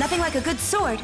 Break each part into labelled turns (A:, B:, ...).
A: Nothing like a good sword.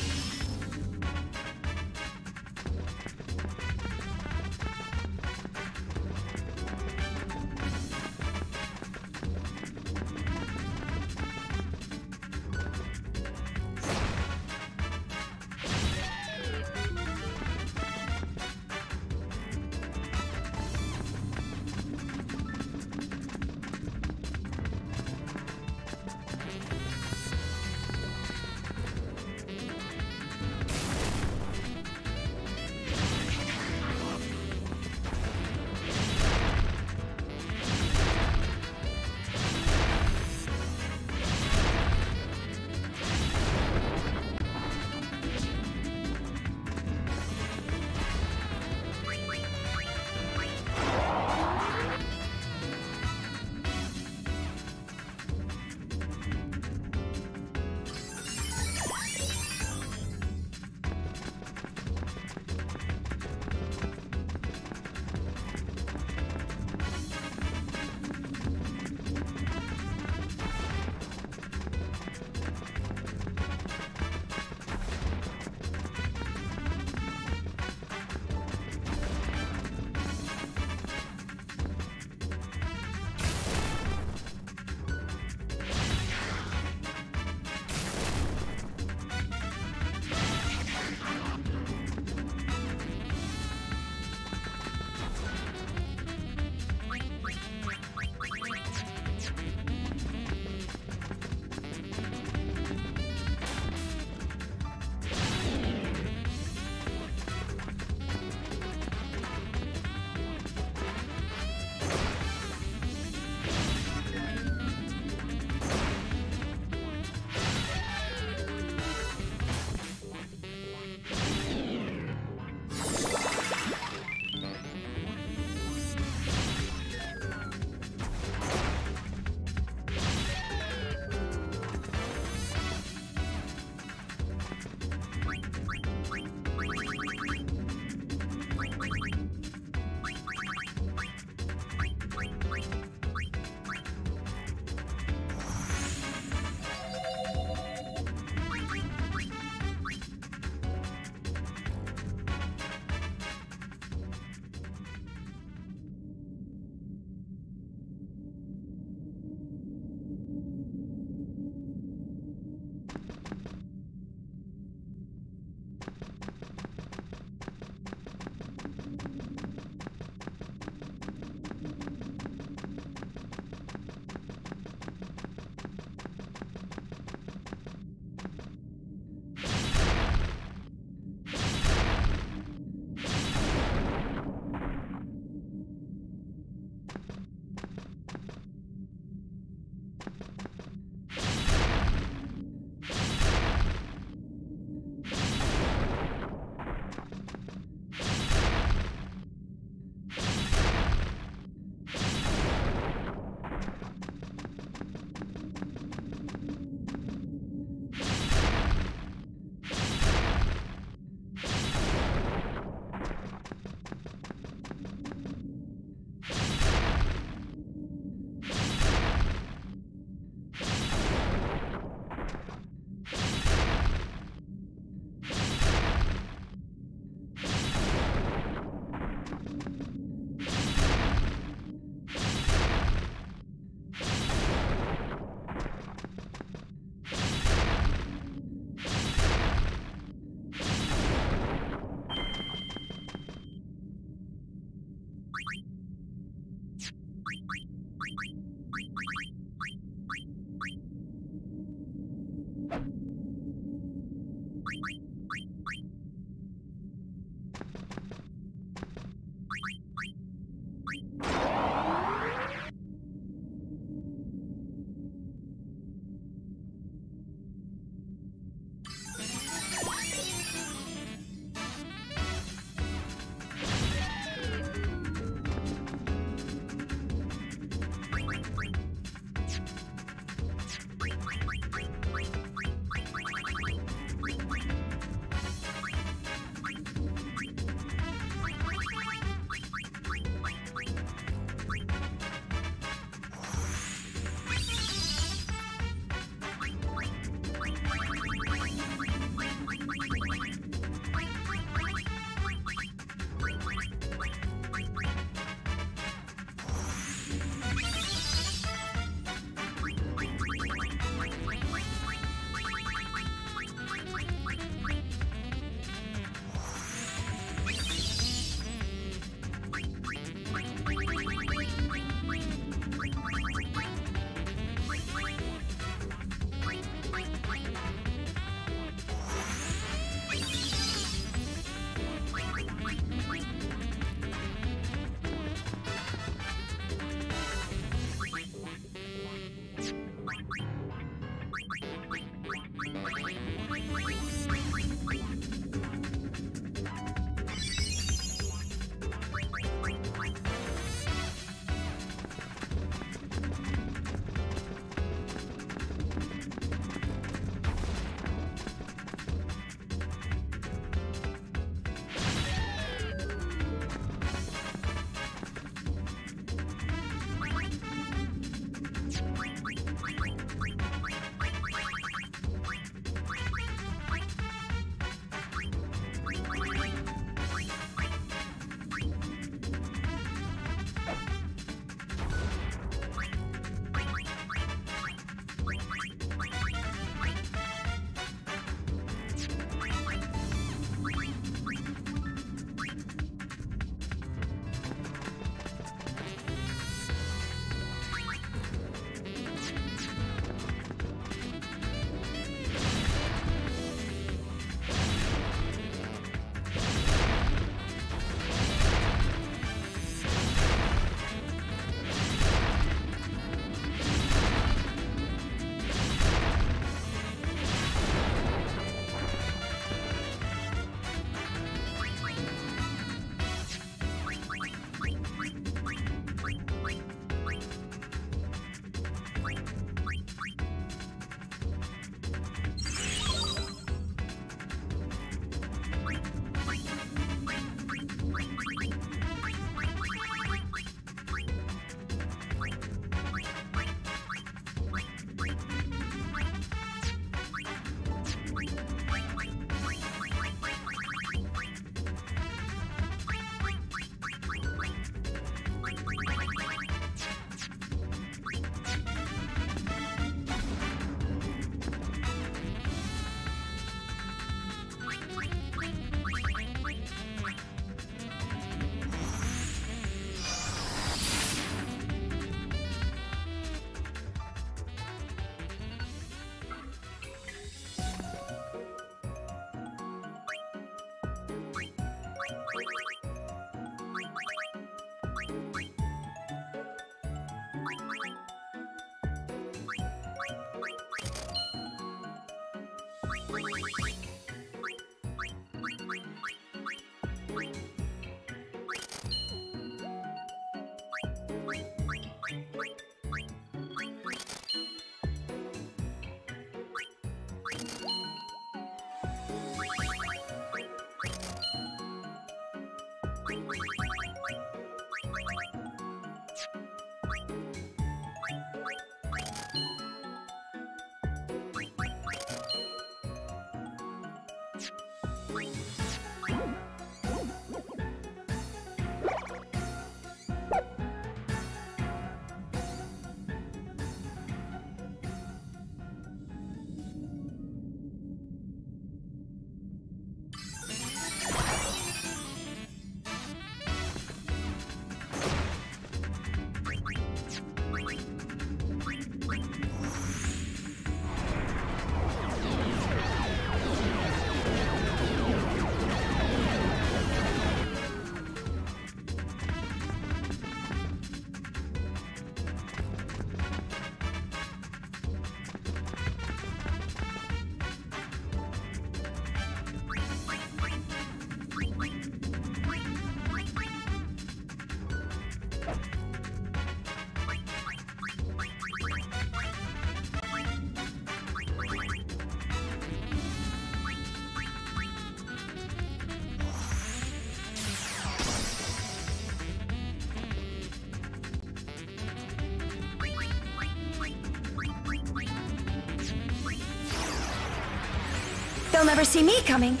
A: Never see me coming.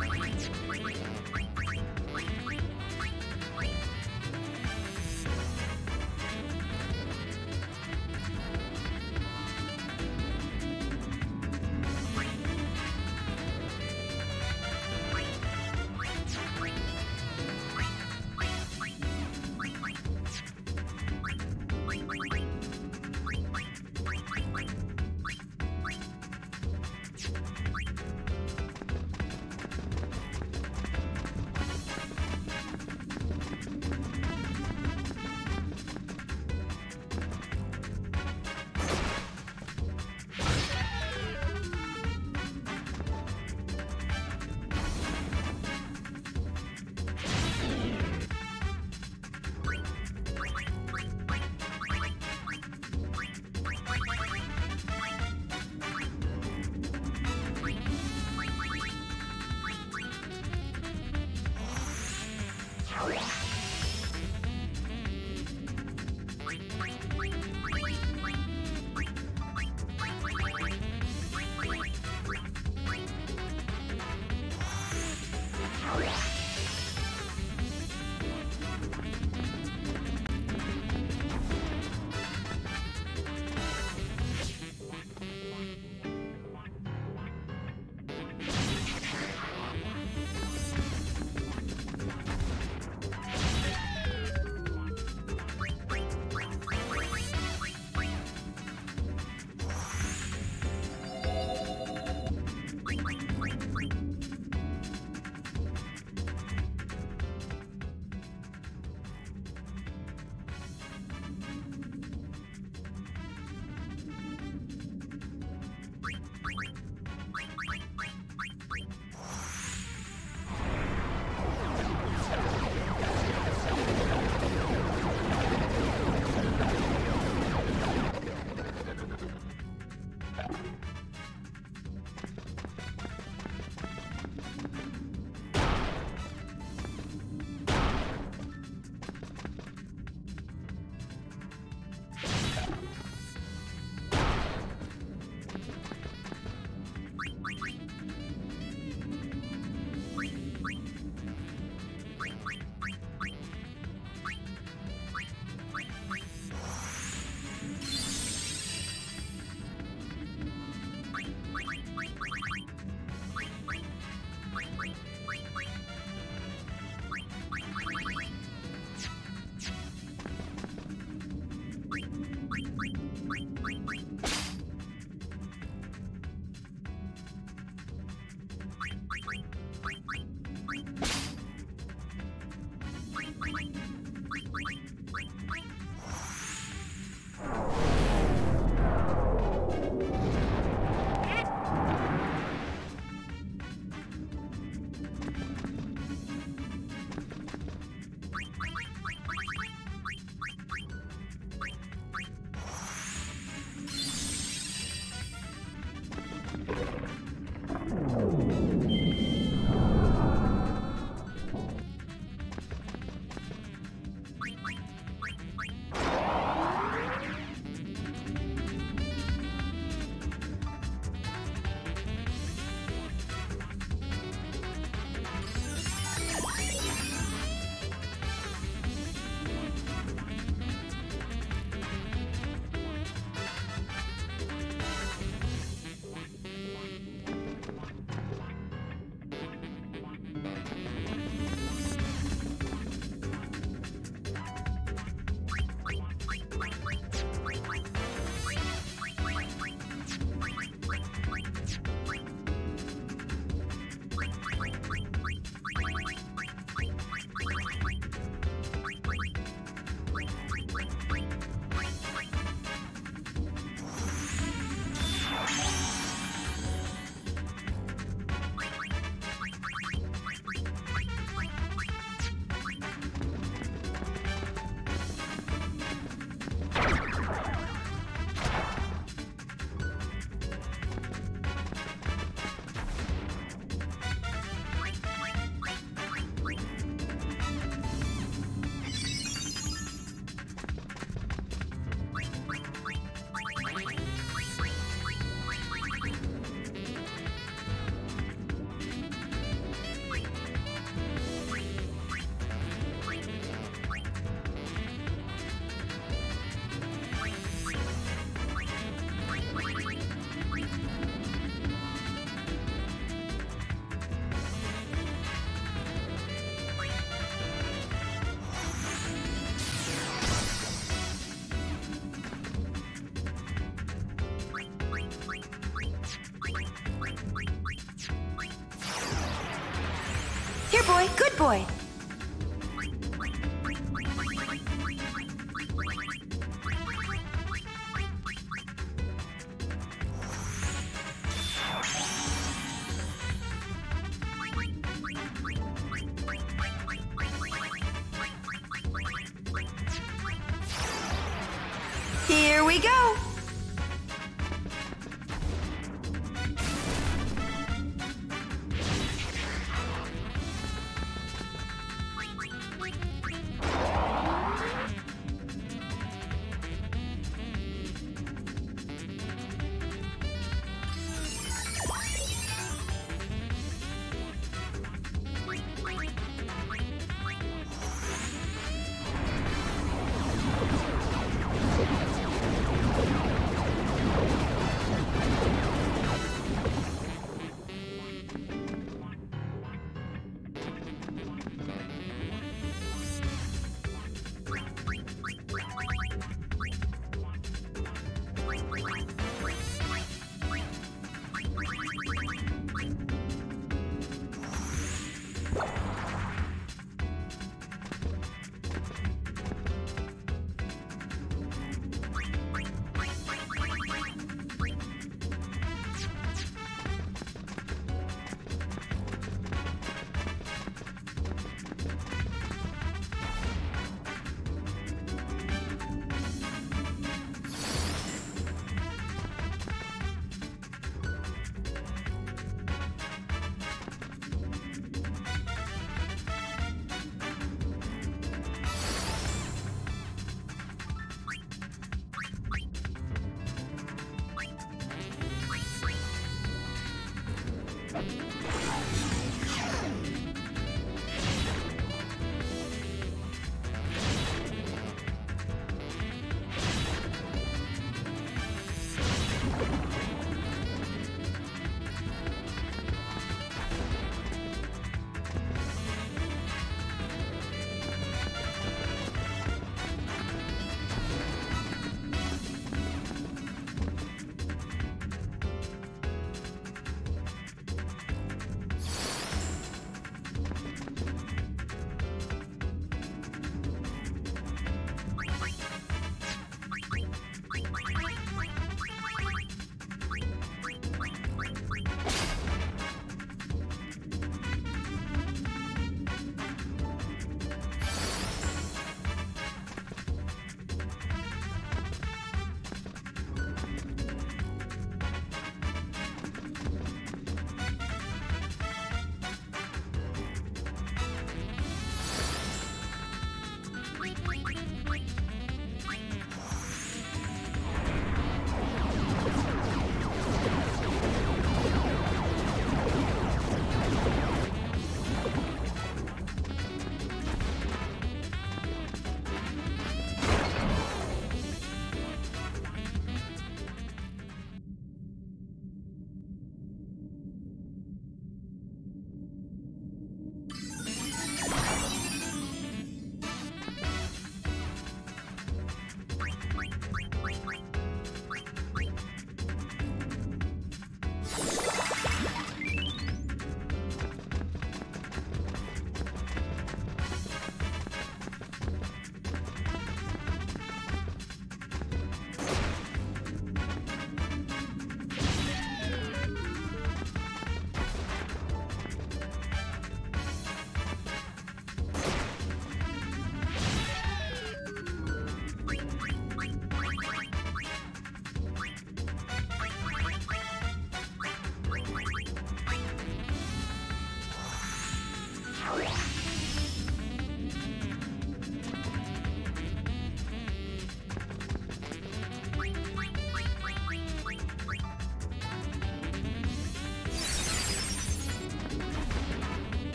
A: すごい。Boy.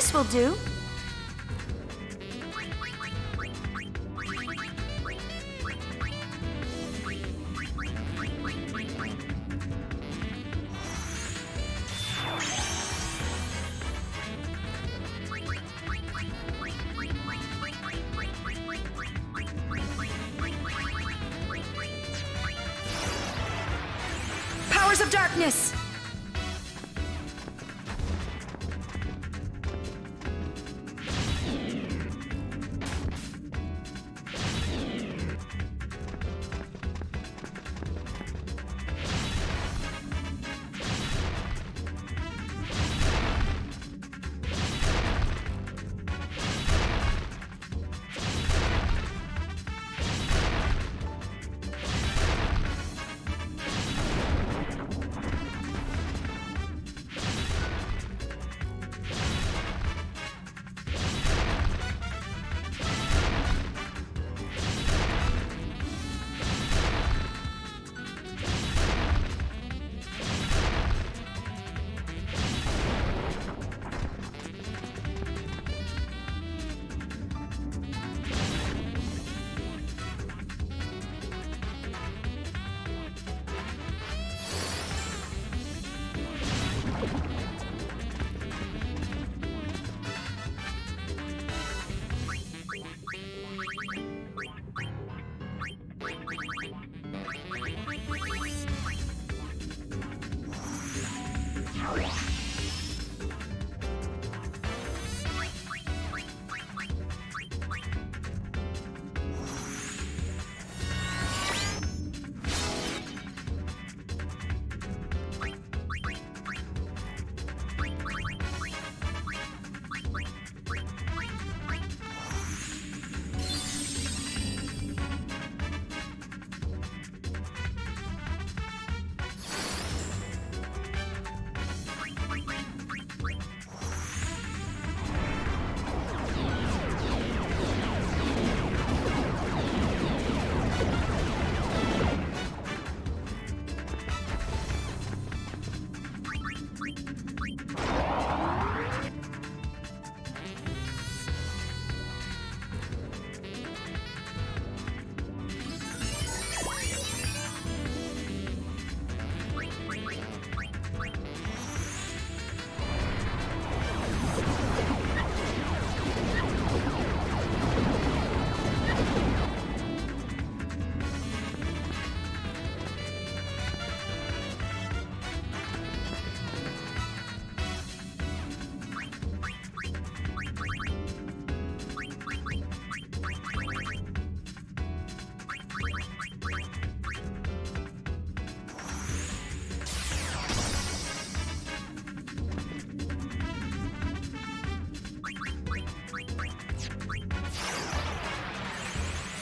A: This will do.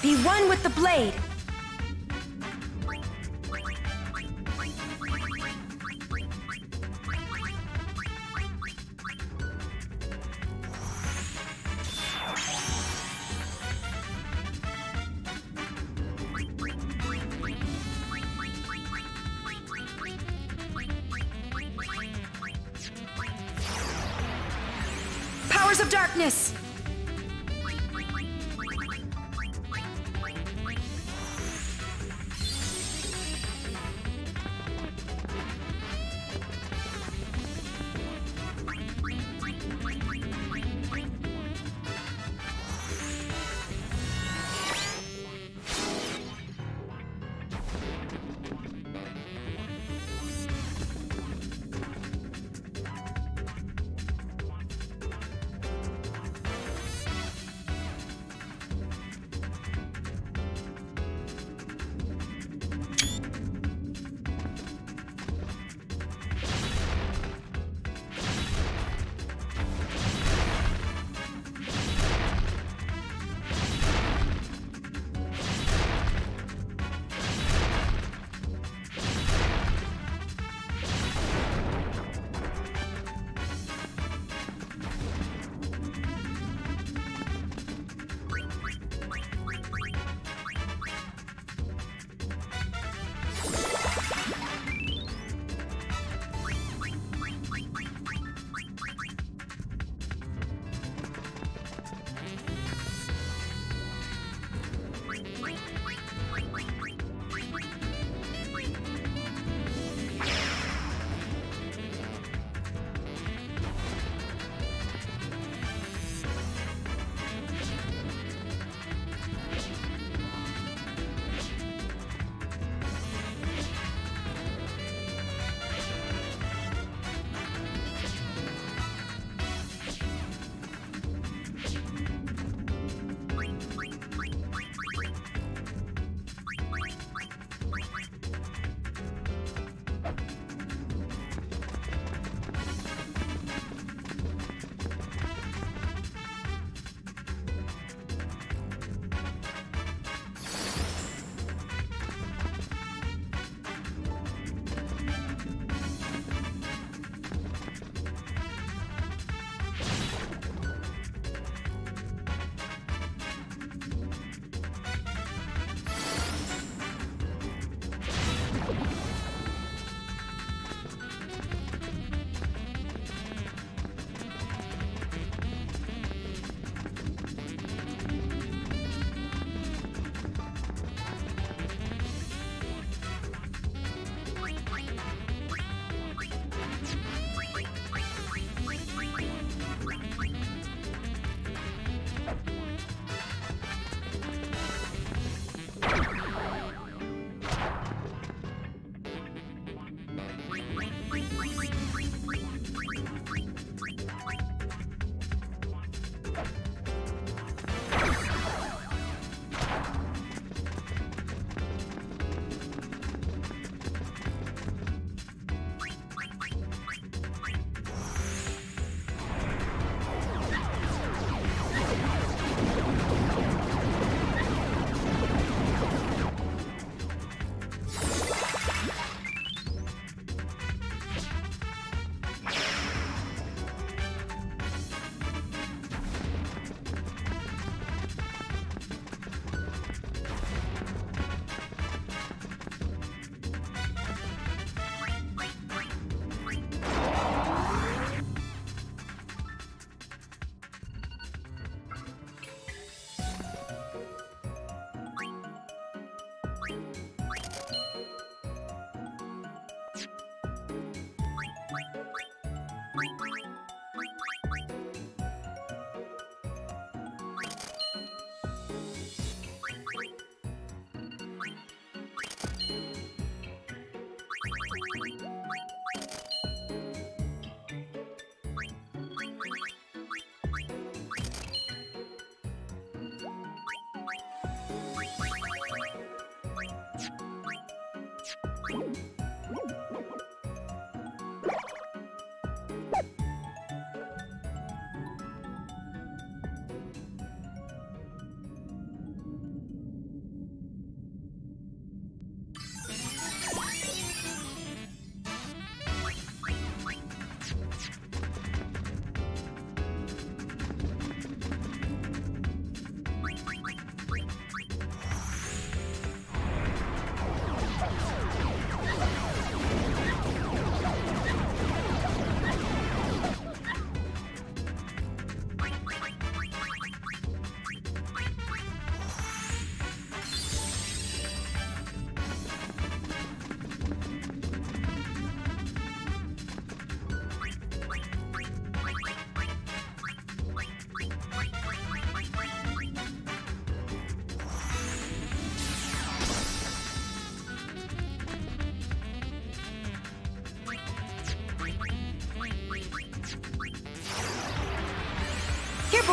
A: Be one with the blade.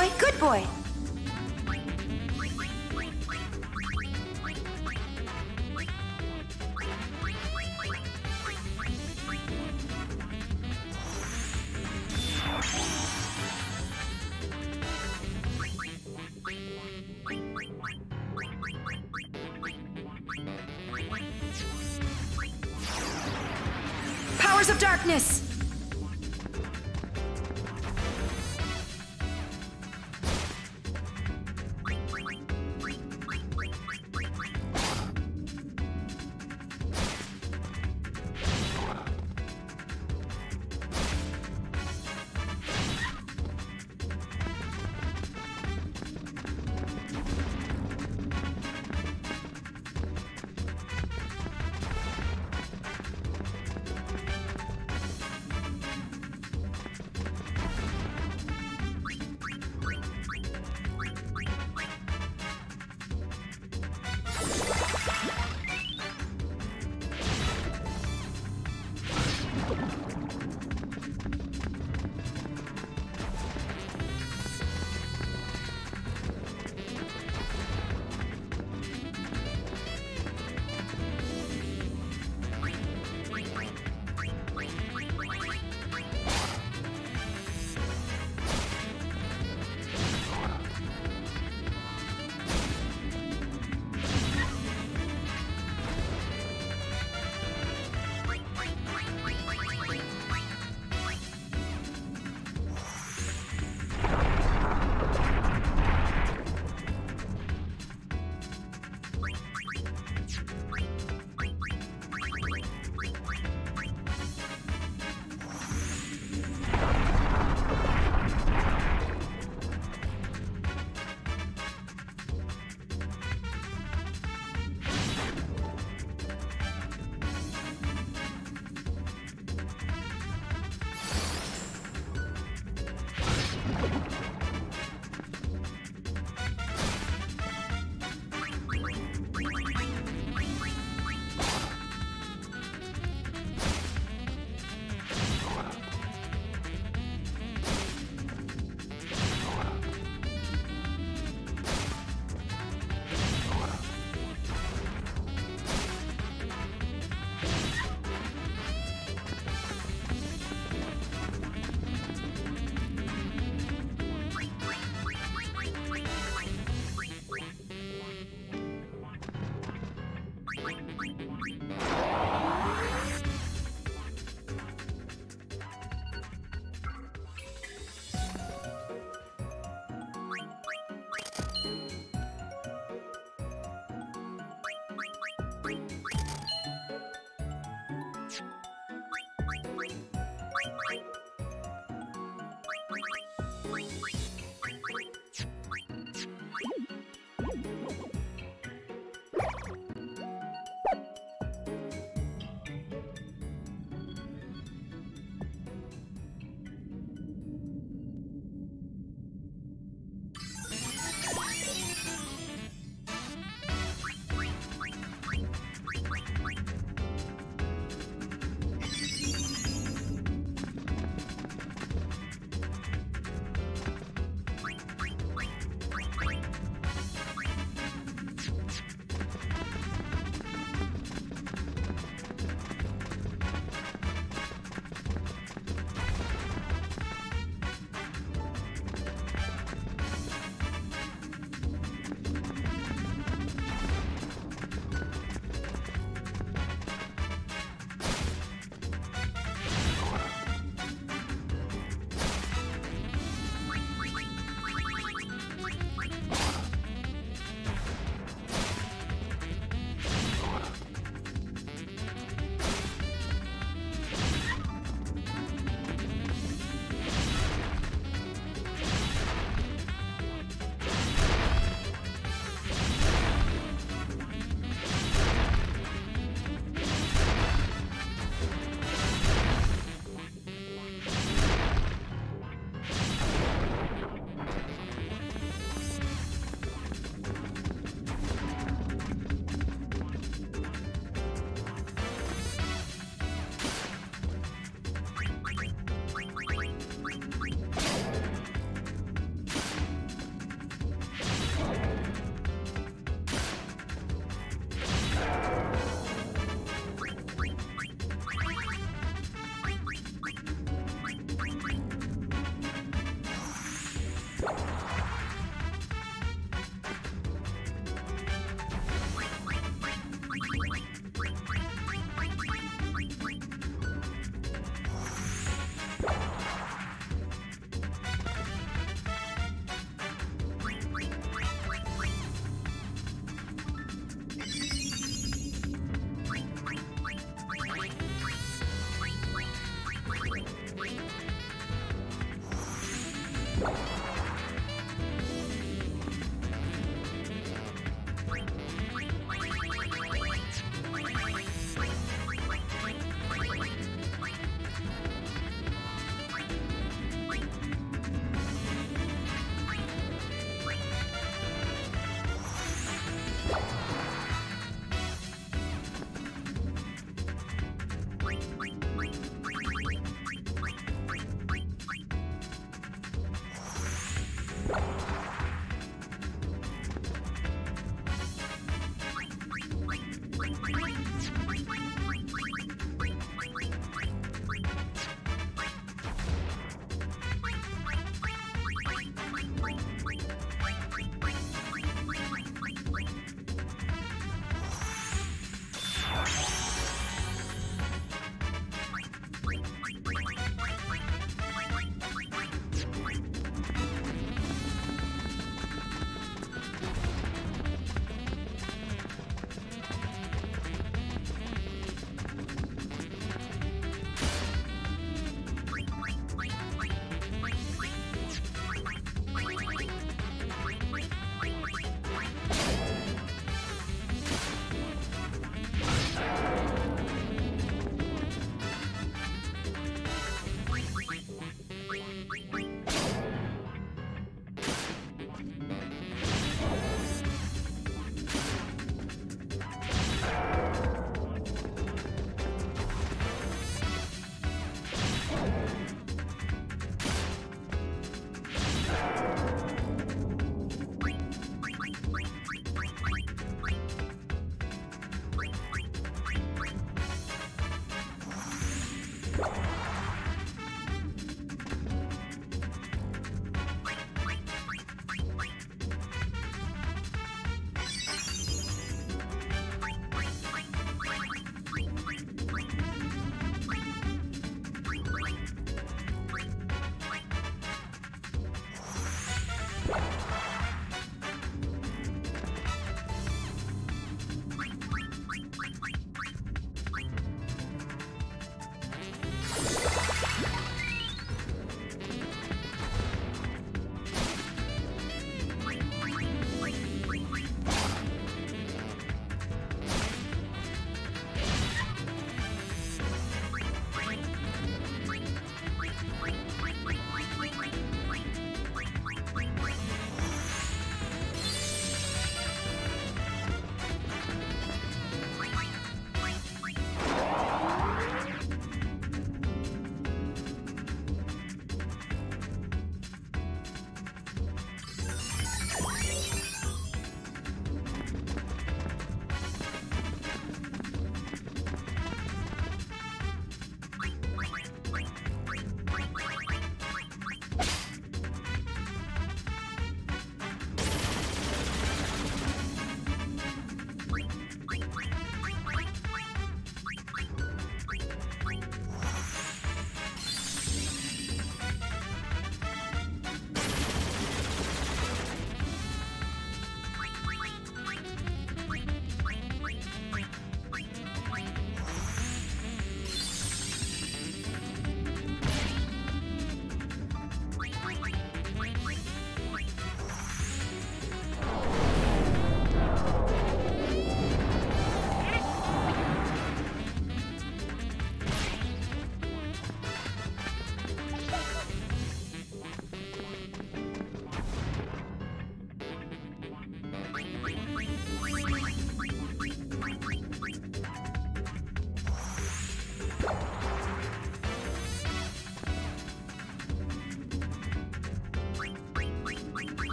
A: Boy, good boy.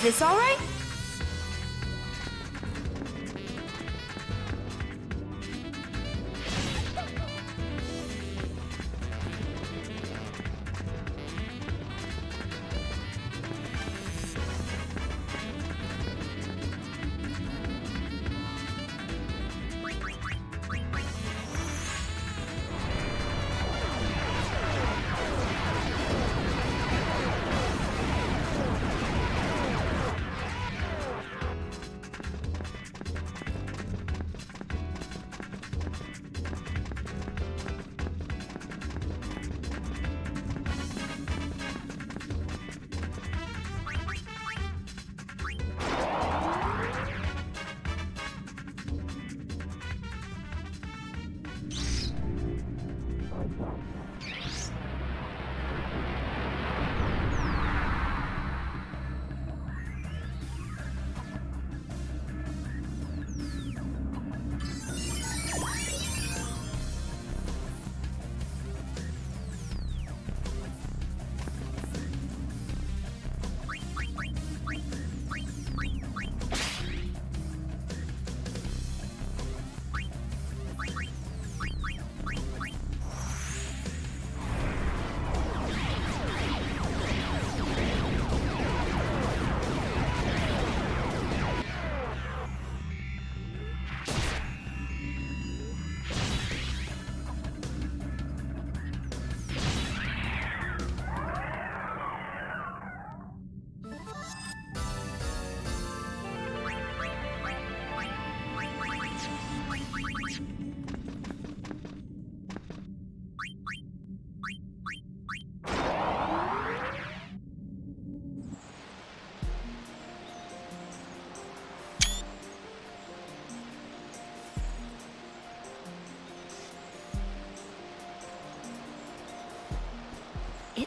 B: Is this all right?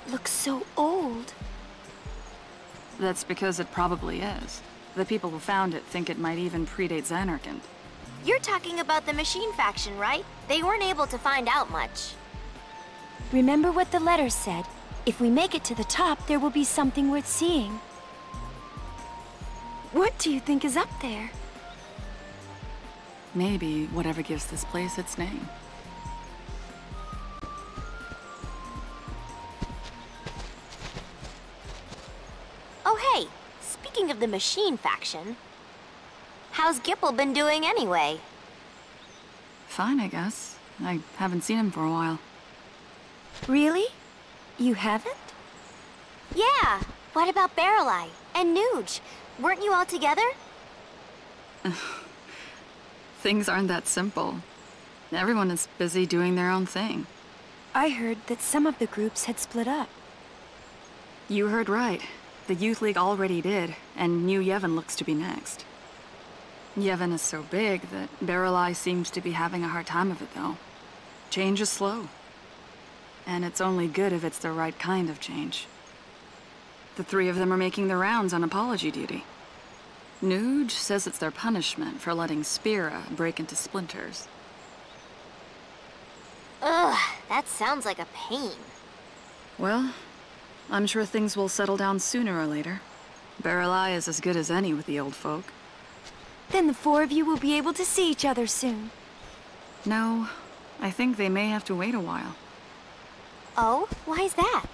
B: It looks so old.
C: That's because it probably is. The people who found it think it might even predate Zanarkand.
D: You're talking about the machine faction, right? They weren't able to find out much.
A: Remember what the letter said. If we make it to the top, there will be something worth seeing. What do you think is up there?
C: Maybe whatever gives this place its name.
D: The machine faction, how's Gippal been doing anyway?
C: Fine, I guess. I haven't seen him for a while.
A: Really? You haven't?
D: Yeah, what about Baralai and Nooj? Weren't you all together?
C: Things aren't that simple. Everyone is busy doing their own thing.
A: I heard that some of the groups had split up.
C: You heard right. The Youth League already did, and New Yevon looks to be next. Yevon is so big that Baralai seems to be having a hard time of it, though. Change is slow. And it's only good if it's the right kind of change. The three of them are making the rounds on apology duty. Nooj says it's their punishment for letting Spira break into splinters.
D: Ugh, that sounds like a pain.
C: Well, I'm sure things will settle down sooner or later. Baralai is as good as any with the old folk.
A: Then the four of you will be able to see each other soon.
C: No, I think they may have to wait a while.
D: Oh, why is that?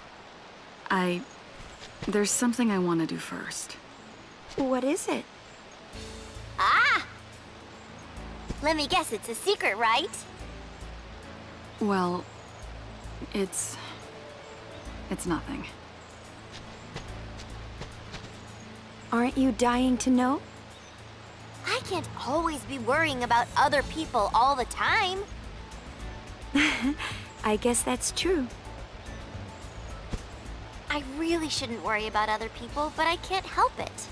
C: I... There's something I want to do first.
A: What is it?
D: Ah! Let me guess, it's a secret, right?
C: Well, it's... It's nothing.
A: Aren't you dying to know?
D: I can't always be worrying about other people all the time.
A: I guess that's true.
D: I really shouldn't worry about other people, but I can't help it.